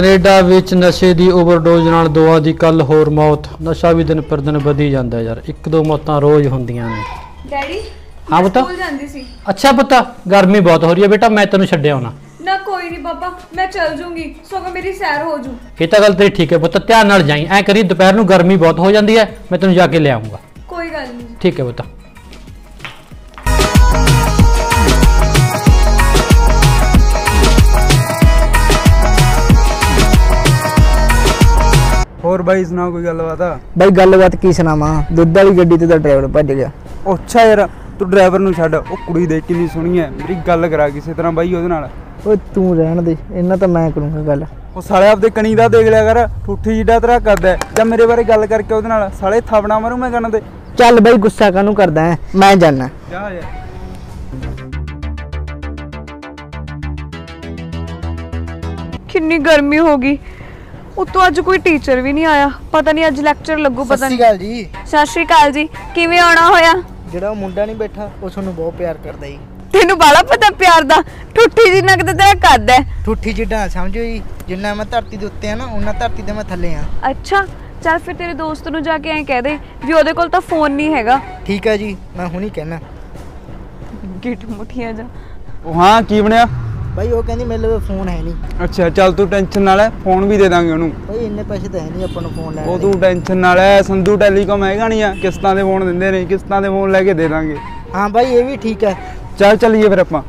Canada ਵਿੱਚ ਨਸ਼ੇ ਦੀ overdose ਨਾਲ ਦੋਆਂ ਦੀ ਕੱਲ ਹੋਰ ਮੌਤ। ਨਸ਼ਾ ਵੀ ਦਿਨ ਪਰ ਦਿਨ ਵਧੀ ਜਾਂਦਾ ਯਾਰ। ਇੱਕ ਦੋ ਮੌਤਾਂ ਰੋਜ਼ ਹੁੰਦੀਆਂ ਨੇ। ਡੈਡੀ ਹਾਂ ਬਤਾ। ਸਕੂਲ ਜਾਂਦੀ ਸੀ। ਅੱਛਾ ਪੁੱਤ ਗਰਮੀ ਬਹੁਤ ਹੋ ਰਹੀ ਹੈ ਬੇਟਾ ਮੈਂ ਤੈਨੂੰ ਛੱਡਿਆ ਹੋਣਾ। ਨਾ ਕੋਈ ਨਹੀਂ ਪਾਪਾ ਮੈਂ ਚੱਲ ਜੂੰਗੀ। ਸਗੋਂ ਮੇਰੀ ਸੈਰ ਹੋ ਜੂ। ਇਹ ਤਾਂ ਗੱਲ ਤੇਰੀ ਠੀਕ ਹੈ ਪੁੱਤ ਧਿਆਨ ਨਾਲ ਜਾਈ। ਐ ਕਰੀ ਦੁਪਹਿਰ ਨੂੰ ਗਰਮੀ ਬਹੁਤ ਹੋ ਜਾਂਦੀ ਹੈ ਮੈਂ ਤੈਨੂੰ ਜਾ ਕੇ ਲੈ ਆਉਂਗਾ ਕੋਈ ਗੱਲ ਨਹੀਂ ਠੀਕ ਹੈ ਪੁੱਤ। ਹੋਰ ਬਾਈ ਸੁਣਾ ਕੋਈ ਗੱਲਬਾਤ? ਆ ਬਾਈ ਗੱਲਬਾਤ ਕੀ ਸੁਣਾਵਾਂ? ਦੁੱਧ ਵਾਲੀ ਗੱਡੀ ਤੇ ਤਾਂ ਡਰਾਈਵਰ ਭੱਜ ਗਿਆ। ਅੱਛਾ ਯਾਰ ਤੂੰ ਡਰਾਈਵਰ ਨੂੰ ਛੱਡ ਉਹ ਕੁੜੀ ਦੇਖ ਕਿੰਨੀ ਸੋਹਣੀ ਐ ਮੇਰੀ ਗੱਲ ਕਰਾ ਕਿਸੇ ਤਰ੍ਹਾਂ ਬਾਈ ਉਹਦੇ ਨਾਲ। ਓਏ ਤੂੰ ਰਹਿਣ ਦੇ ਇਹਨਾਂ ਤਾਂ ਮੈਂ ਕਰੂੰਗਾ ਗੱਲ। ਉਹ ਸਾਲੇ ਆਪਦੇ ਕਣੀ ਦਾ ਦੇਖ ਲਿਆ ਕਰ ਠੂਠੀ ਜਿੱਡਾ ਤੇਰਾ ਕਰਦਾ। ਜਾਂ ਮੇਰੇ ਬਾਰੇ ਗੱਲ ਕਰਕੇ ਉਹਦੇ ਨਾਲ ਸਾਲੇ ਥਾਪਣਾ ਮਾਰੂ ਮੈਂ ਕੰਨ ਤੇ ਚੱਲ ਬਾਈ ਗੁੱਸਾ ਕਾਹਨੂੰ ਕਰਦਾ ਹੈ? ਮੈਂ ਜਾਣਾ ਜਾ ਯਾਰ। ਕਿੰਨੀ ਗਰਮੀ ਹੋ ਗਈ। ਉਤੋਂ ਅੱਜ ਕੋਈ ਟੀਚਰ ਵੀ ਨਹੀਂ ਆਇਆ। ਪਤਾ ਨਹੀਂ ਅੱਜ ਲੈਕਚਰ ਲੱਗੂ ਪਤਾ ਨਹੀਂ। ਗੱਲ ਜੀ। ਸਤਿ ਸ਼੍ਰੀ ਅਕਾਲ ਜੀ। ਕਿਵੇਂ ਆਉਣਾ ਹੋਇਆ? ਜਿਹੜਾ ਉਹ ਮੁੰਡਾ ਨਹੀਂ ਬੈਠਾ ਉਹ ਤੁਹਾਨੂੰ ਬਹੁਤ ਪਿਆਰ ਕਰਦਾ ਜੀ। ਤੈਨੂੰ ਬਾਲਾ ਪਤਾ ਪਿਆਰ ਦਾ। ਠੁੱਠੀ ਜਿੰਨਾ ਕਿ ਤੇਰਾ ਕੱਦ ਹੈ। ਠੁੱਠੀ ਜਿੱਡਾ ਸਮਝੋ ਜੀ। ਜਿੰਨਾ ਮੈਂ ਧਰਤੀ ਦੇ ਉੱਤੇ ਆ ਨਾ ਉਹਨਾਂ ਧਰਤੀ ਤੇ ਮੈਂ ਥੱਲੇ ਆ। ਅੱਛਾ ਚੱਲ ਫਿਰ ਤੇਰੇ ਦੋਸਤ ਨੂੰ ਜਾ ਕੇ ਐਂ ਕਹਿ ਦੇ ਵੀ ਉਹਦੇ ਕੋਲ ਤਾਂ ਫੋਨ ਨਹੀਂ ਹੈਗਾ। ਠੀਕ ਹੈ ਜੀ ਮੈਂ ਹੁਣੀ ਕਹਿਣਾ ਗਿੱਟ ਮੁਠੀਆਂ ਜਾ। ਉਹ ਹਾਂ ਕੀ ਬਣਿਆ? ਬਾਈ ਉਹ ਕਹਿੰਦੀ ਮੇਰੇ ਕੋਲ ਫੋਨ ਹੈ ਨਹੀਂ। ਅੱਛਾ ਚੱਲ ਤੂੰ ਟੈਨਸ਼ਨ ਨਾਲ ਐ ਫੋਨ ਵੀ ਦੇ ਦਾਂਗੇ ਉਹਨੂੰ। ਬਾਈ ਇੰਨੇ ਪੈਸੇ ਤਾਂ ਹੈ ਨਹੀਂ ਆਪਾਂ ਨੂੰ ਫੋਨ ਲੈਣ ਉਹ ਤੂੰ ਟੈਨਸ਼ਨ ਨਾਲ ਐ ਸੰਧੂ ਟੈਲੀਕਾਮ ਹੈਗਾ ਨਹੀਂ ਆ ਕਿਸ਼ਤਾਂ ਦੇ ਫੋਨ ਦਿੰਦੇ ਨੇ ਕਿਸ਼ਤਾਂ ਦੇ ਫੋਨ ਲੈ ਕੇ ਦੇ ਦਾਂਗੇ। ਹਾਂ ਬਾਈ ਇਹ ਵੀ ਠੀਕ ਹੈ। ਚੱਲ ਚੱਲੀਏ ਫਿਰ ਆਪਾਂ।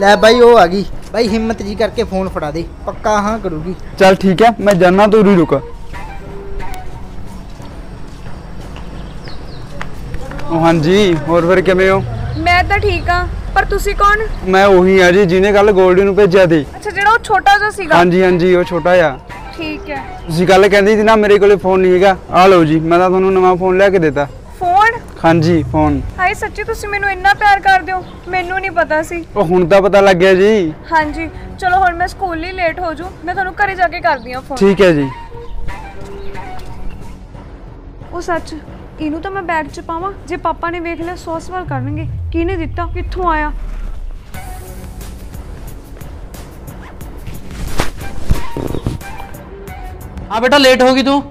ਲੈ ਬਾਈ ਉਹ ਆ ਗਈ। ਬਾਈ ਹਿੰਮਤ ਜੀ ਕਰਕੇ ਫੋਨ ਫੜਾ ਦੇ ਪੱਕਾ ਹਾਂ ਕਰੂਗੀ। ਚੱਲ ਠੀਕ ਹੈ ਮੈਂ ਜਾਣਾ ਤੂੰ ਰੁਕ। ਉਹ ਹਾਂਜੀ ਹੋਰ ਫਿਰ ਕਿਵੇਂ ਹੋ? ਮੈਂ ਤਾਂ ਠੀਕ ਆ ਪਰ ਤੁਸੀਂ ਕੌਣ? ਮੈਂ ਉਹੀ ਆ ਜੀ ਜਿਹਨੇ ਕੱਲ ਗੋਲਡੀ ਨੂੰ ਭੇਜਿਆ ਸੀ। ਅੱਛਾ ਜਿਹੜਾ ਉਹ ਛੋਟਾ ਜਿਹਾ ਸੀਗਾ? ਹਾਂਜੀ ਹਾਂਜੀ ਉਹ ਛੋਟਾ ਆ ਠੀਕ ਹੈ। ਤੁਸੀਂ ਕੱਲ ਕਹਿੰਦੀ ਸੀ ਨਾ ਮੇਰੇ ਕੋਲੇ ਫੋਨ ਨਹੀਂ ਹੈਗਾ। ਆ ਲਓ ਜੀ ਮੈਂ ਤਾਂ ਤੁਹਾਨੂੰ ਨਵਾਂ ਫੋਨ ਲਿਆ ਕੇ ਦਿੱਤਾ। ਹਾਂਜੀ ਫੋਨ। ਹਾਏ ਸੱਚੀ ਤੁਸੀਂ ਮੈਨੂੰ ਇੰਨਾ ਪਿਆਰ ਕਰਦੇ ਹੋ ਮੈਨੂੰ ਨਹੀਂ ਪਤਾ ਸੀ। ਉਹ ਹੁਣ ਤਾਂ ਪਤਾ ਲੱਗ ਗਿਆ ਜੀ। ਹਾਂਜੀ ਚਲੋ ਹੁਣ ਮੈਂ ਸਕੂਲ ਲਈ ਲੇਟ ਹੋ ਜੂ ਮੈਂ ਤੁਹਾਨੂੰ ਘਰੇ ਜਾ ਕੇ ਕਰਦੀ ਹਾਂ ਫੋਨ ਠੀਕ ਹੈ ਜੀ। ਉਹ ਸੱਚ ਇਹਨੂੰ ਤਾਂ ਮੈਂ ਬੈਗ 'ਚ ਪਾਵਾਂ ਜੇ ਪਾਪਾ ਨੇ ਵੇਖ ਲਿਆ ਸੌ ਸਵਾਲ ਕਰਨਗੇ ਕਿਹਨੇ ਦਿੱਤਾ ਕਿੱਥੋਂ ਆਇਆ? ਹਾਂ ਬੇਟਾ ਲੇਟ ਹੋ ਗਈ ਤੂੰ।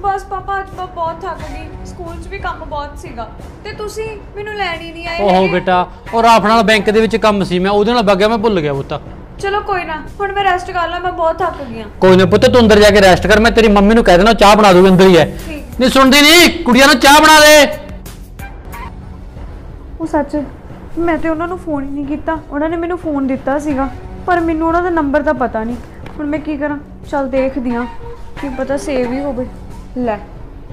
ਬਸ ਪਾਪਾ ਅੱਜ ਮੈਂ ਬਹੁਤ ਥੱਕ ਗਈ। ਸਕੂਲ 'ਚ ਵੀ ਕੰਮ ਬਹੁਤ ਸੀਗਾ। ਤੇ ਤੁਸੀਂ ਮੈਨੂੰ ਲੈਣ ਹੀ ਨਹੀਂ ਆਏ ਓਹੋ ਹੈਗੇ। ਬੇਟਾ ਉਹ ਰਾਫ ਨਾਲ ਬੈਂਕ ਦੇ ਵਿੱਚ ਕੰਮ ਸੀ ਮੈਂ ਉਹਦੇ ਨਾਲ ਵਗ ਗਿਆ ਮੈਂ ਭੁੱਲ ਗਿਆ ਪੁੱਤ। ਚਲੋ ਕੋਈ ਨਾ ਹੁਣ ਮੈਂ ਰੈਸਟ ਕਰ ਲਾਂ ਮੈਂ ਬਹੁਤ ਥੱਕ ਗਈ ਹਾਂ। ਕੋਈ ਨਾ ਪੁੱਤ ਤੂੰ ਅੰਦਰ ਜਾ ਕੇ ਰੈਸਟ ਕਰ ਮੈਂ ਤੇਰੀ ਮੰਮੀ ਨੂੰ ਕਹਿ ਦੇਣਾ ਚਾਹ ਬਣਾ ਦੂਗੀ ਅੰਦਰ ਹੀ ਹੈ। ਠੀਕ। ਨਹੀਂ ਸੁਣਦੀ ਨਹੀਂ ਕੁੜੀਆਂ ਨੂੰ ਚਾਹ ਬਣਾ ਦੇ। ਉਹ ਸੱਚ ਮੈਂ ਤੇ ਉਹਨਾਂ ਨੂੰ ਫੋਨ ਹੀ ਨਹੀਂ ਕੀਤਾ। ਉਹਨਾਂ ਨੇ ਮੈਨੂੰ ਫੋਨ ਦਿੱਤਾ ਸੀਗਾ ਪਰ ਮੈਨੂੰ ਉਹਨਾਂ ਦਾ ਨੰਬਰ ਤਾਂ ਪਤਾ ਨਹੀਂ। ਹੁਣ ਮੈਂ ਕੀ ਕਰਾਂ? ਚਲ ਦੇਖਦੀ ਆ ਕੀ ਪਤਾ ਸੇਵ ਹੀ ਹੋਵੇ। ਲੈ।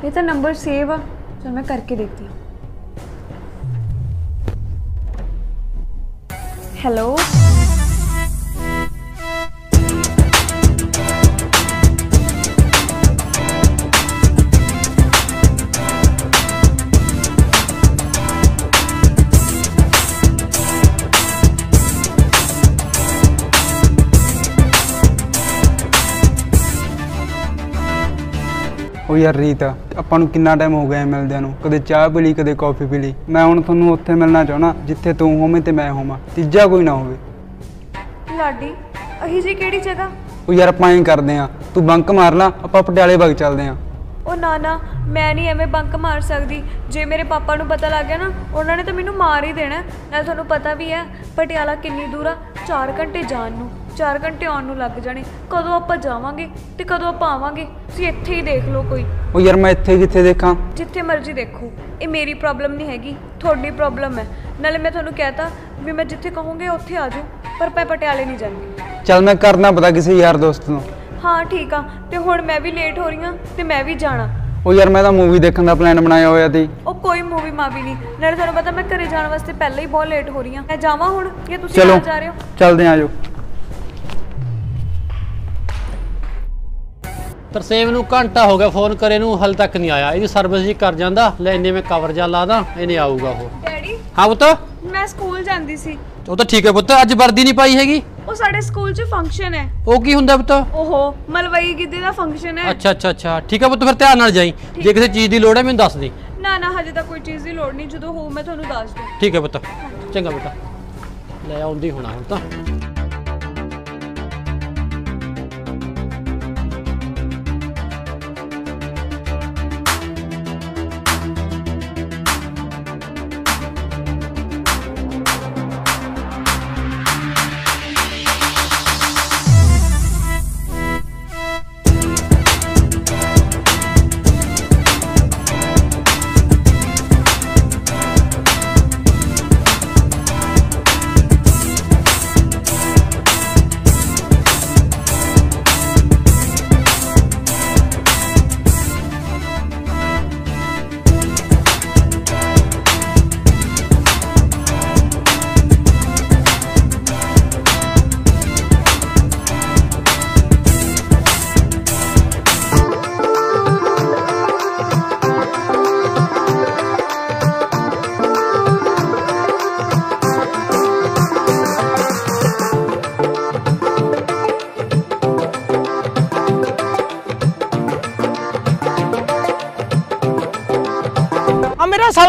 ਇਹ ਤਾਂ ਨੰਬਰ ਸੇਵ ਆ। ਚਲ ਮੈਂ ਕਰਕੇ ਦੇਖਦੀ ਆ ਹੈਲੋ? ਯਾਰ ਰੀਤ ਆਪਾਂ ਨੂੰ ਕਿੰਨਾ ਟਾਈਮ ਹੋ ਗਿਆ ਮਿਲਦਿਆਂ ਨੂੰ? ਕਦੇ ਚਾਹ ਪੀ ਲਈ ਕਦੇ ਕੌਫੀ ਪੀ ਲਈ। ਮੈਂ ਹੁਣ ਤੁਹਾਨੂੰ ਉੱਥੇ ਮਿਲਣਾ ਚਾਹਣਾ ਜਿੱਥੇ ਤੂੰ ਹੋਵੇਂ ਤੇ ਮੈਂ ਹੋਵਾਂ। ਤੀਜਾ ਕੋਈ ਨਾ ਹੋਵੇ। ਲਾਡੀ ਅਹੀ ਜੀ ਕਿਹੜੀ ਜਗ੍ਹਾ? ਉਹ ਯਾਰ ਆਪਾਂ ਐਂ ਕਰਦੇ ਆ ਤੂੰ ਬੰਕ ਮਾਰ ਲਾ ਆਪਾਂ ਪਟਿਆਲੇ ਵਗ ਚੱਲਦੇ ਆ। ਉਹ ਨਾ ਨਾ ਮੈਂ ਨਹੀਂ ਐਵੇਂ ਬੰਕ ਮਾਰ ਸਕਦੀ। ਜੇ ਮੇਰੇ ਪਾਪਾ ਨੂੰ ਪਤਾ ਲੱਗ ਗਿਆ ਨਾ ਉਹਨਾਂ ਨੇ ਤਾਂ ਮੈਨੂੰ ਮਾਰ ਹੀ ਦੇਣਾ। ਨਾਲ ਤੁਹਾਨੂੰ ਪਤਾ ਵੀ ਹੈ ਪਟਿਆਲਾ ਕਿੰਨੀ ਦੂਰ ਆ 4 ਘੰਟੇ ਜਾਣ ਨੂੰ 4 ਘੰਟੇ ਆਉਣ ਨੂੰ ਲੱਗ ਜਾਣੇ। ਕਦੋਂ ਆਪਾਂ ਜਾਵਾਂਗੇ ਤੇ ਕਦੋਂ ਆਪਾਂ ਆਵਾਂਗੇ? ਤੁਸੀਂ ਇੱਥੇ ਹੀ ਦੇਖ ਲਓ ਕੋਈ। ਉਹ ਯਾਰ ਮੈਂ ਇੱਥੇ ਕਿੱਥੇ ਦੇਖਾਂ? ਜਿੱਥੇ ਮਰਜ਼ੀ ਦੇਖੋ। ਇਹ ਮੇਰੀ ਪ੍ਰੋਬਲਮ ਨਹੀਂ ਹੈਗੀ ਤੁਹਾਡੀ ਪ੍ਰੋਬਲਮ ਹੈ। ਨਾਲੇ ਮੈਂ ਤੁਹਾਨੂੰ ਕਹਿਤਾ ਵੀ ਮੈਂ ਜਿੱਥੇ ਕਹੋਗੇ ਉੱਥੇ ਆ ਜਾਓ ਪਰ ਮੈਂ ਪਟਿਆਲੇ ਨਹੀਂ ਜਾਂਦੀ। ਚੱਲ ਮੈਂ ਕਰਨਾ ਪਤਾ ਕਿਸੇ ਯਾਰ ਦੋਸਤ ਨੂੰ। ਹਾਂ ਠੀਕ ਆ। ਤੇ ਹੁਣ ਮੈਂ ਵੀ ਲੇਟ ਹੋ ਰਹੀ ਹਾਂ ਤੇ ਮੈਂ ਵੀ ਜਾਣਾ। ਉਹ ਯਾਰ ਮੈਂ ਤਾਂ ਮੂਵੀ ਦੇਖਣ ਦਾ ਪਲਾਨ ਬਣਾਇਆ ਹੋਇਆ ਸੀ। ਉਹ ਕੋਈ ਮੂਵੀ ਮਾਵੀ ਨਹੀਂ। ਨਾਲੇ ਤੁਹਾਨੂੰ ਪਤਾ ਮੈਂ ਘਰੇ ਜਾਣ ਵਾਸਤੇ ਪਹਿਲਾਂ ਹੀ ਬਹੁਤ ਲੇਟ ਹੋ ਰਹੀ ਹਾਂ। ਮੈਂ ਜਾਵਾਂ ਹੁਣ? ਜਾਂ ਤੁਸੀਂ ਚਲੋ ਆ ਜਾ ਰਹੇ ਹੋ? ਚੱਲਦੇ ਆ ਆਜੋ। ਤਰਸੇਮ ਨੂੰ ਘੰਟਾ ਹੋ ਗਿਆ ਫੋਨ ਕਰੇ ਨੂੰ ਹਲ ਤੱਕ ਨਹੀਂ ਆਇਆ। ਇਹਦੀ ਸਰਵਿਸ ਜੀ ਕਰ ਜਾਂਦਾ ਲੈ ਇੰਨੇ ਮੈਂ ਕਵਰ ਜਾ ਲਾ ਦਾਂ ਇਹਨੇ ਆਊਗਾ ਉਹ। ਡੈਡੀ ਹਾਂ ਪੁੱਤ? ਮੈਂ ਸਕੂਲ ਜਾਂਦੀ ਸੀ। ਉਹ ਤਾਂ ਠੀਕ ਹੈ ਪੁੱਤ ਅੱਜ ਵਰਦੀ ਨਹੀਂ ਪਾਈ ਹੈਗੀ? ਉਹ ਸਾਡੇ ਸਕੂਲ 'ਚ ਫੰਕਸ਼ਨ ਹੈ। ਉਹ ਕੀ ਹੁੰਦਾ ਪੁੱਤ? ਓਹੋ ਮਲਵਈ ਗਿੱਧੇ ਦਾ ਫੰਕਸ਼ਨ ਹੈ। ਅੱਛਾ ਅੱਛਾ ਅੱਛਾ। ਠੀਕ ਹੈ ਪੁੱਤ ਫਿਰ ਧਿਆਨ ਨਾਲ ਜਾਈ। ਜੇ ਕਿਸੇ ਚੀਜ਼ ਦੀ ਲੋੜ ਹੈ ਮੈਨੂੰ ਦੱਸ ਦੇ। ਨਾ ਨਾ ਹਜੇ ਤਾਂ ਕੋਈ ਚੀਜ਼ ਦੀ ਲੋੜ ਨਹੀਂ। ਜਦੋਂ ਹੋਊ ਮੈਂ ਤੁਹਾਨੂੰ ਦੱਸ ਦੂੰ। ਠੀਕ ਹੈ ਪੁੱਤ। ਚੰਗਾ ਬੇਟਾ। ਲੈ ਆਉਂਦੀ ਹੋਣਾ ਹੁਣ ਤਾਂ।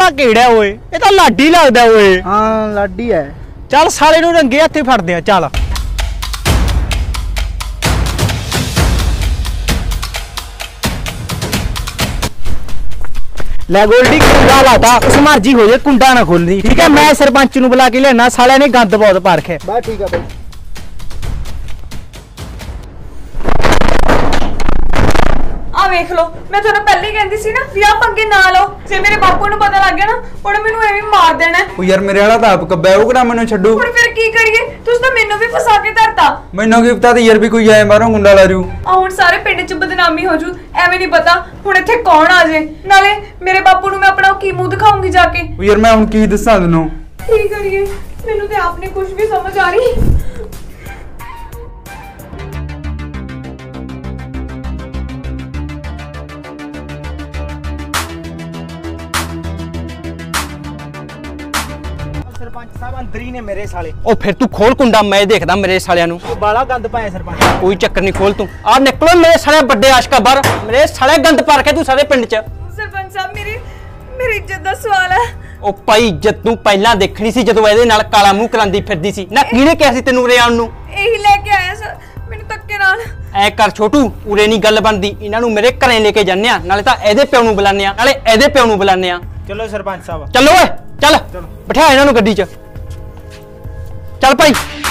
ਸਾਲਾ ਕਿਹੜਾ ਓਏ। ਇਹ ਤਾਂ ਲਾਡੀ ਲੱਗਦਾ ਓਏ। ਹਾਂ ਲਾਡੀ ਹੈ। ਚੱਲ ਸਾਲੇ ਨੂੰ ਰੰਗੇ ਹੱਥੇ ਫੜਦੇ ਆ ਚੱਲ। ਲੈ ਗੋਲਡੀ ਕੁੰਡਾ ਲਾਤਾ ਉਸ ਮਰਜ਼ੀ ਹੋ ਜੇ ਕੁੰਡਾ ਨਾ ਖੋਲਦੀ ਠੀਕ ਹੈ ਮੈਂ ਸਰਪੰਚ ਨੂੰ ਬੁਲਾ ਕੇ ਲਿਆਣਾ ਸਾਲਿਆਂ ਨੇ ਗੰਦ ਬਹੁਤ ਪਾ ਰੱਖਿਆ ਠੀਕ ਆ ਬਾਈ। ਵੇਖ ਲਓ। ਮੈਂ ਤੁਹਾਨੂੰ ਪਹਿਲੇ ਹੀ ਕਹਿੰਦੀ ਸੀ ਨਾ ਵੀ ਆ ਪੰਗੇ ਨਾ ਲਓ। ਜੇ ਮੇਰੇ ਬਾਪੂ ਨੂੰ ਪਤਾ ਲੱਗ ਗਿਆ ਨਾ ਉਹਨੇ ਮੈਨੂੰ ਐਵੇਂ ਮਾਰ ਦੇਣਾ ਹੈ। ਉਹ ਯਾਰ ਮੇਰੇ ਵਾਲਾ ਤਾਂ ਆਪ ਕੱਬਾ ਹੈ, ਉਹ ਕਿਹੜਾ ਮੈਨੂੰ ਛੱਡੂ? ਹੁਣ ਫਿਰ ਕੀ ਕਰੀਏ? ਤੁਸੀਂ ਤਾਂ ਮੈਨੂੰ ਵੀ ਫਸਾ ਕੇ ਧਰਤਾ। ਮੈਨੂੰ ਕੀ ਪਤਾ ਤੇ ਯਾਰ ਵੀ ਕੋਈ ਆਏ ਮਾਰੋਂ ਗੁੰਡਾ ਲਾ ਜੂ। ਆ ਹੁਣ ਸਾਰੇ ਪਿੰਡ 'ਚ ਬਦਨਾਮੀ ਹੋ ਜੂ ਐਵੇਂ ਨਹੀਂ ਪਤਾ ਹੁਣ ਇੱਥੇ ਕੌਣ ਆ ਜੇ। ਨਾਲੇ ਮੇਰੇ ਬਾਪੂ ਨੂੰ ਮੈਂ ਆਪਣਾ ਕੀ ਮੂੰਹ ਦਿਖਾਉਂਗੀ ਜਾ ਕੇ? ਉਹ ਯਾਰ ਮੈਂ ਹੁਣ ਕੀ ਦੱਸਾਂ ਤੈਨੂੰ? ਕੀ ਕਰੀਏ? ਮੈਨੂੰ ਤੇ ਆਪ ਕੁਝ ਵੀ ਸਮਝ ਆ ਰਹੀ। ਨੇ ਮੇਰੇ ਸਾਲੇ। ਉਹ ਫਿਰ ਤੂੰ ਖੋਲ ਕੁੰਡਾ ਮੈਂ ਦੇਖਦਾ ਮੇਰੇ ਸਾਲਿਆਂ ਨੂੰ। ਬਾਲਾ ਗੰਦ ਪਾਇਆ ਸਰਪੰਚ। ਕੋਈ ਚੱਕਰ ਨਹੀਂ ਖੋਲ ਤੂੰ। ਆ ਨਿਕਲੋ ਮੇਰੇ ਸਾਲੇ ਵੱਡੇ ਆਸ਼ਕਾ ਬਾਹਰ। ਮੇਰੇ ਸਾਲੇ ਗੰਦ ਪਾ ਕੇ ਤੂੰ ਸਾਰੇ ਪਿੰਡ 'ਚ। ਸਰਪੰਚ ਸਾਹਿਬ ਮੇਰੀ ਮੇਰੀ ਇੱਜ਼ਤ ਦਾ ਸਵਾਲ ਹੈ। ਉਹ ਭਾਈ ਜਦ ਤੂੰ ਪਹਿਲਾਂ ਦੇਖਣੀ ਸੀ ਜਦੋਂ ਇਹਦੇ ਨਾਲ ਕਾਲਾ ਮੂੰਹ ਕਰਾਂਦੀ ਫਿਰਦੀ ਸੀ। ਨਾ ਕਿਹਨੇ ਕਿਹਾ ਸੀ ਤੈਨੂੰ ਉਰੇ ਆਉਣ ਨੂੰ? ਇਹੀ ਲੈ ਕੇ ਆਇਆ ਸਰ ਮੈਨੂੰ ਧੱਕੇ ਨਾਲ। ਐ ਕਰ ਛੋਟੂ ਉਰੇ ਨਹੀਂ ਗੱਲ ਬਣਦੀ। ਇਹਨਾਂ ਨੂੰ ਮੇਰੇ ਘਰੇ ਲੈ ਕੇ ਜਾਂਦੇ ਆ ਨਾਲੇ ਤਾਂ ਇਹਦੇ ਪਿਓ ਨੂੰ ਬੁਲਾਉਂਦੇ ਆ ਨਾਲੇ ਇਹਦੇ ਪਿਓ ਨੂੰ ਬੁਲਾਉਂਦੇ ਆ। ਚਲੋ ਸਰਪੰਚ ਸਾਹਿਬ। ਚੱਲੋ ਓਏ ਚੱਲ। ਬਿਠਾ ਇਹਨਾਂ ਨੂੰ ਗੱਡੀ 'ਚ। ਚੱਲ ਭਾਈ।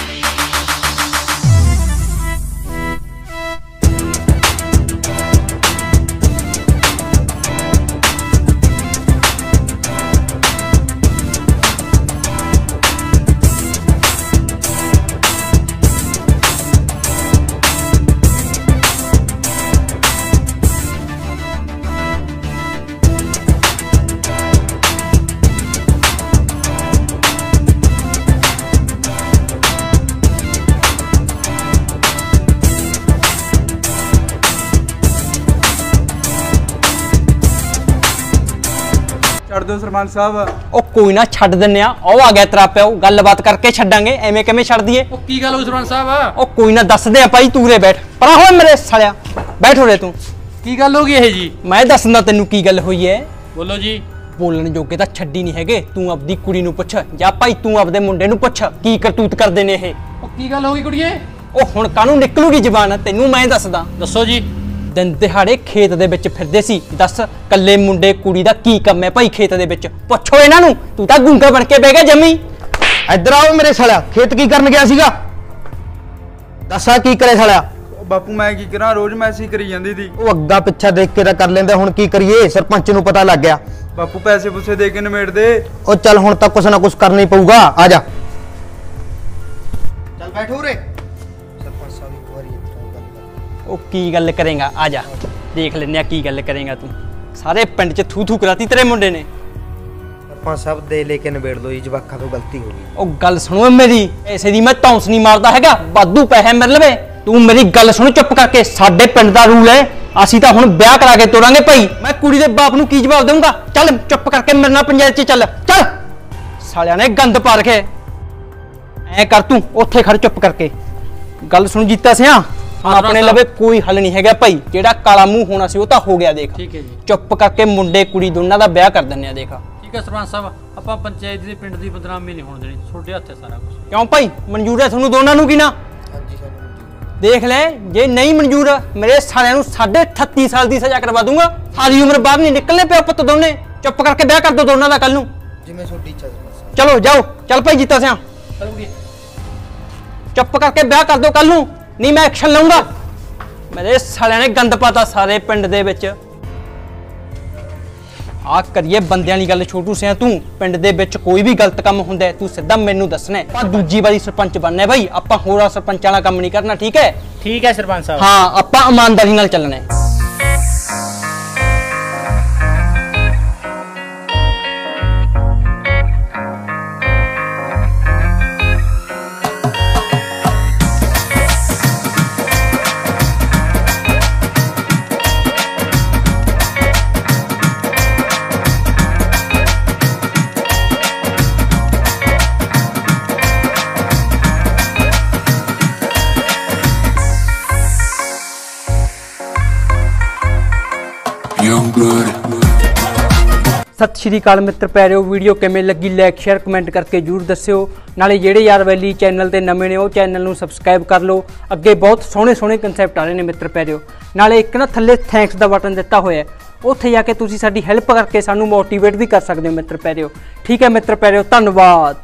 ਛੱਡ ਦਿਓ ਸਰਪੰਚ ਸਾਹਿਬ। ਉਹ ਕੋਈ ਨਾ ਛੱਡ ਦਿੰਨੇ ਆ। ਉਹ ਆ ਗਿਆ ਤੇਰਾ ਪਿਓ। ਗੱਲਬਾਤ ਕਰਕੇ ਛੱਡਾਂਗੇ। ਐਵੇਂ ਕਿਵੇਂ ਛੱਡ ਦਈਏ? ਉਹ ਕੀ ਗੱਲ ਹੋਈ ਸਰਪੰਚ ਸਾਹਿਬ? ਉਹ ਕੋਈ ਨਾ ਦੱਸਦੇ ਆ ਭਾਈ ਤੂਰੇ ਬੈਠ। ਪਰਾਂ ਹੋਏ ਮੇਰੇ ਸਾਲਿਆ। ਬੈਠ ਉਰੇ ਤੂੰ। ਕੀ ਗੱਲ ਹੋ ਗਈ ਇਹ ਜੀ? ਮੈਂ ਦੱਸਦਾ ਤੈਨੂੰ ਕੀ ਗੱਲ ਹੋਈ ਐ। ਬੋਲੋ ਜੀ। ਬੋਲਣ ਜੋਗੇ ਤਾਂ ਛੱਡੀ ਨਹੀਂ ਹੈਗੇ। ਤੂੰ ਆਪਦੀ ਕੁੜੀ ਨੂੰ ਪੁੱਛ। ਜਾਂ ਭਾਈ ਤੂੰ ਆਪਦੇ ਮੁੰਡੇ ਨੂੰ ਪੁੱਛ। ਕੀ ਕਰਤੂਤ ਕਰਦੇ ਨੇ ਇਹ? ਉਹ ਕੀ ਗੱਲ ਹੋ ਗਈ ਕੁੜੀਏ? ਉਹ ਹੁਣ ਕਾਹਨੂੰ ਨਿਕਲੂਗੀ ਜ਼ਬਾਨ? ਤੈਨੂੰ ਮੈਂ ਦੱਸਦਾ। ਦੱਸੋ ਜੀ। ਦਿਨ ਦਿਹਾੜੇ ਖੇਤ ਦੇ ਵਿੱਚ ਫਿਰਦੇ ਸੀ। ਦੱਸ ਕੱਲੇ ਮੁੰਡੇ ਕੁੜੀ ਦਾ ਕੀ ਕੰਮ ਹੈ ਭਾਈ ਖੇਤ ਦੇ ਵਿੱਚ? ਪੁੱਛੋ ਇਹਨਾਂ ਨੂੰ ਤੂੰ ਤਾਂ ਗੁੰਗਾ ਬਣ ਕੇ ਬਹਿ ਗਿਆ ਜੰਮੀ। ਇੱਧਰ ਆਓ ਮੇਰੇ ਸਾਲਿਆ ਖੇਤ ਕੀ ਕਰਨ ਗਿਆ ਸੀਗਾ? ਦੱਸਾ ਕੀ ਕਰੇ ਸਾਲਿਆ? ਉਹ ਬਾਪੂ ਮੈਂ ਕੀ ਕਰਾਂ? ਰੋਜ਼ ਮੈਸੇਜ ਕਰੀ ਜਾਂਦੀ ਸੀ। ਉਹ ਅੱਗਾ ਪਿੱਛਾ ਦੇਖ ਕੇ ਤਾਂ ਕਰ ਲੈਂਦਾ ਹੁਣ ਕੀ ਕਰੀਏ? ਸਰਪੰਚ ਨੂੰ ਪਤਾ ਲੱਗ ਗਿਆ। ਬਾਪੂ ਪੈਸੇ ਪੁੱਸੇ ਦੇ ਕੇ ਨਿਮੇੜ ਦੇ। ਉਹ ਚੱਲ ਹੁਣ ਤਾਂ ਕੁਛ ਨਾ ਕੁਛ ਕਰਨਾ ਹੀ ਪਊਗਾ। ਆ ਜਾ। ਚੱਲ ਬੈਠੋ ਰੇ ਸਰਪੰਚ ਸਾਹਿਬ ਇੱਕ ਵਾਰੀ ਉਹ ਕੀ ਗੱਲ ਕਰੇਗਾ? ਆ ਜਾ ਦੇਖ ਲੈਨੇ ਆ ਕੀ ਗੱਲ ਕਰੇਗਾ ਤੂੰ। ਸਾਰੇ ਪਿੰਡ 'ਚ ਥੂ ਥੂ ਕਰਾਤੀ ਤੇਰੇ ਮੁੰਡੇ ਨੇ। ਸਰਪੰਚ ਸਾਹਿਬ ਦੇ ਲੈ ਕੇ ਨਿਬੇੜ ਲਓ ਜੀ ਜਵਾਕਾਂ ਤੋਂ ਗਲਤੀ ਹੋ ਗਈ। ਉਹ ਗੱਲ ਸੁਣੋ ਮੇਰੀ ਐਸੇ ਦੀ ਮੈਂ ਧੌਂਸ ਨਹੀਂ ਮਾਰਦਾ ਹੈਗਾ ਬਾਦੂ ਪੈਸੇ ਮਿਲ ਲਵੇ। ਤੂੰ ਮੇਰੀ ਗੱਲ ਸੁਣ ਚੁੱਪ ਕਰਕੇ ਸਾਡੇ ਪਿੰਡ ਦਾ ਰੂਲ ਹੈ ਅਸੀਂ ਤਾਂ ਹੁਣ ਵਿਆਹ ਕਰਾ ਕੇ ਤੋਰਾਂਗੇ ਭਾਈ। ਮੈਂ ਕੁੜੀ ਦੇ ਬਾਪ ਨੂੰ ਕੀ ਜਵਾਬ ਦੇਵਾਂਗਾ ਚੱਲ ਚੁੱਪ ਕਰਕੇ ਮੇਰੇ ਨਾਲ ਪੰਚਾਇਤ 'ਚ ਚੱਲ ਚੱਲ। ਸਾਲਿਆਂ ਨੇ ਗੰਦ ਪਾ ਰਖੇ ਐ ਕਰ ਤੂੰ ਉੱਥੇ ਖੜ ਚੁੱਪ ਕਰਕੇ। ਗੱਲ ਸੁਣ ਜੀਤਾ ਸਿਆ। ਆਪਣੇ। ਲਵੇ ਕੋਈ ਹੱਲ ਨਹੀਂ ਹੈਗਾ ਭਾਈ। ਜਿਹੜਾ ਕਾਲਾ ਮੂੰਹ ਹੋਣਾ ਸੀ ਉਹ ਤਾਂ ਹੋ ਗਿਆ ਦੇਖ। ਠੀਕ ਹੈ ਜੀ। ਚੁੱਪ ਕਰਕੇ ਮੁੰਡੇ ਕੁੜੀ ਦੋਨਾਂ ਦਾ ਵਿਆਹ ਕਰ ਦਿੰਨੇ ਆ ਦੇਖ। ਠੀਕ ਹੈ ਸਰਪੰਚ ਸਾਹਿਬ ਆਪਾਂ ਪੰਚਾਇਤ ਦੀ ਪਿੰਡ ਦੀ ਬਦਨਾਮੀ ਨਹੀਂ ਹੋਣ ਦੇਣੀ। ਤੁਹਾਡੇ ਹੱਥ ਸਾਰਾ ਕੁਝ ਕਿਉਂ ਭਾਈ? ਮਨਜ਼ੂਰ ਹੈ ਤੁਹਾਨੂੰ ਦੋਨਾਂ ਨੂੰ ਕੀ ਨਾ? ਦੇਖ ਲੈ ਜੇ ਨਹੀਂ ਮਨਜ਼ੂਰ ਮੇਰੇ ਸਾਲਿਆਂ ਨੂੰ 38 ਸਾਲ ਦੀ ਸਜ਼ਾ ਕਰਵਾ ਦੂੰਗਾ। ਸਾਰੀ ਉਮਰ ਬਾਹਰ ਨਹੀਂ ਨਿਕਲਨੇ ਪਿਓ ਪੁੱਤ ਦੋਨੇ। ਚੁੱਪ ਕਰਕੇ ਵਿਆਹ ਕਰ ਦੋ ਦੋਨਾਂ ਦਾ ਕੱਲ ਨੂੰ। ਜਿਵੇਂ ਤੁਹਾਡੀ ਇੱਛਾ ਸਰਪੰਚ ਚਲੋ ਜਾਓ। ਚੱਲ ਭਾਈ ਜੀਤਾ ਸਿਆ। ਚਲੋ ਚੁੱਪ ਕਰਕੇ ਵਿਆਹ ਕਰ ਦੋ ਕੱਲ ਨੂੰ। ਨਹੀਂ ਮੈਂ ਐਕਸ਼ਨ ਲਵਾਂਗਾ ਮੇਰੇ ਸਾਲਿਆਂ ਨੇ ਗੰਦ ਪਾਤਾ ਸਾਰੇ ਪਿੰਡ ਦੇ ਵਿੱਚ। ਆ ਕਰੀਏ ਬੰਦਿਆਂ ਵਾਲੀ ਗੱਲ ਛੋਟੂ ਸਿਆ ਤੂੰ ਪਿੰਡ ਦੇ ਵਿੱਚ ਕੋਈ ਵੀ ਗਲਤ ਕੰਮ ਹੁੰਦਾ ਹੈ, ਤੂੰ ਸਿੱਧਾ ਮੈਨੂੰ ਦੱਸਣਾ ਹੈ। ਆਪਾਂ ਦੂਜੀ ਵਾਰੀ ਸਰਪੰਚ ਬਣਨਾ ਹੈ ਭਾਈ ਆਪਾਂ ਹੋਰਾਂ ਸਰਪੰਚਾਂ ਵਾਲਾ ਕੰਮ ਨਹੀਂ ਕਰਨਾ ਠੀਕ ਹੈ? ਠੀਕ ਹੈ ਸਰਪੰਚ ਸਾਹਿਬ। ਹਾਂ ਆਪਾਂ ਇਮਾਨਦਾਰੀ ਨਾਲ ਚੱਲਣਾ ਹੈ। ਸਤਿ ਸ਼੍ਰੀ ਅਕਾਲ ਮਿੱਤਰ ਪੈਰਿਓ ਵੀਡੀਓ ਕਿਵੇਂ ਲੱਗੀ ਲਾਈਕ ਸ਼ੇਅਰ ਕਮੈਂਟ ਕਰਕੇ ਜਰੂਰ ਦੱਸਿਓ। ਨਾਲੇ ਜਿਹੜੇ ਯਾਰ ਵੈਲੀ ਚੈਨਲ ਤੇ ਨਵੇਂ ਨੇ, ਉਹ ਚੈਨਲ ਨੂੰ ਸਬਸਕ੍ਰਾਈਬ ਕਰ ਲਓ। ਅੱਗੇ ਬਹੁਤ ਸੋਹਣੇ ਸੋਹਣੇ ਕਨਸੈਪਟ ਆ ਰਹੇ ਨੇ ਮਿੱਤਰ ਪਿਆਰਿਓ। ਨਾਲੇ ਇੱਕ ਨਾ ਥੱਲੇ ਥੈਂਕਸ ਦਾ ਬਟਨ ਦਿੱਤਾ ਹੋਇਆ ਉੱਥੇ ਜਾ ਕੇ ਤੁਸੀਂ ਸਾਡੀ ਹੈਲਪ ਕਰਕੇ ਸਾਨੂੰ ਮੋਟੀਵੇਟ ਵੀ ਕਰ ਸਕਦੇ ਹੋ ਮਿੱਤਰ ਪਿਆਰਿਓ। ਠੀਕ ਹੈ ਮਿੱਤਰ ਪੈਰਿਓ ਧੰਨਵਾਦ।